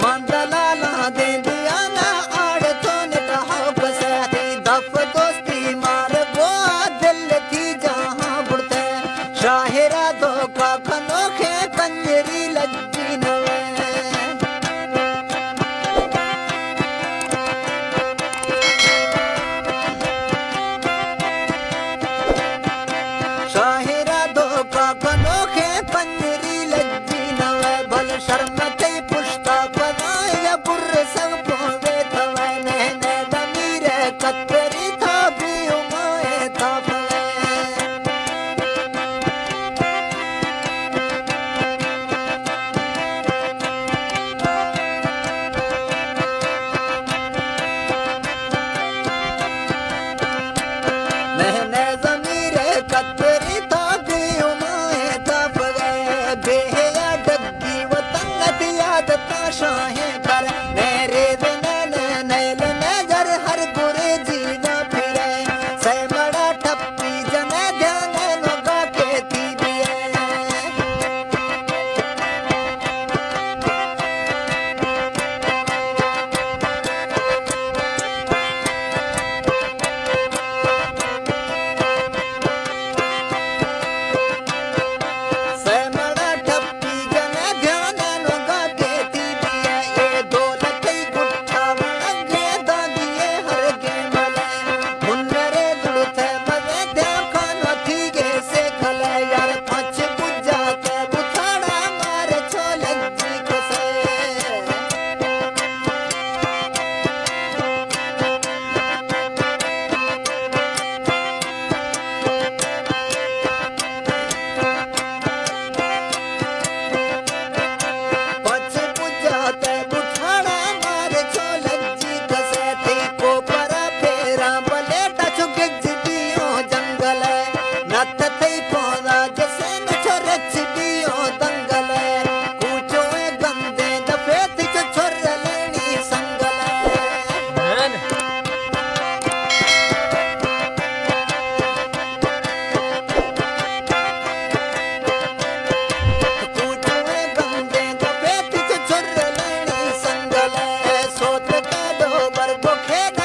Monday. Eita!